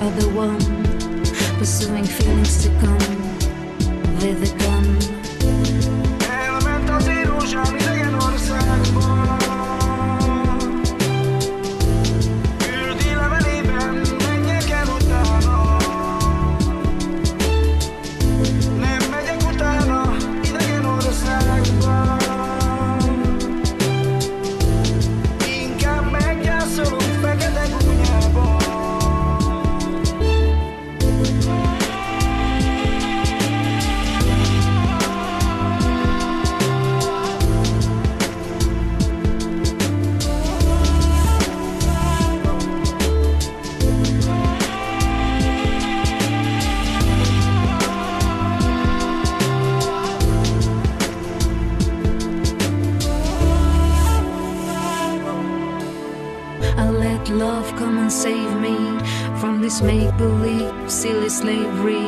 other one. Pursuing feelings to come with a love come and save me from this make believe, silly slavery.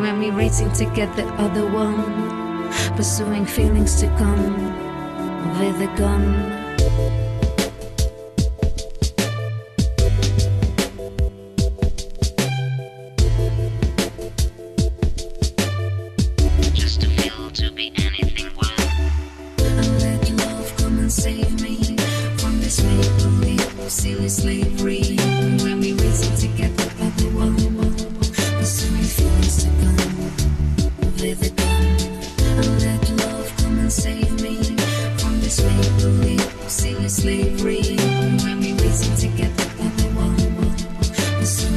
When we racing to get the other one, pursuing feelings to come with a gun. Just slavery. When we reason together, everyone, pursuing feelings let love come and save me from this slavery, slavery. When we together,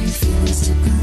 feelings to come.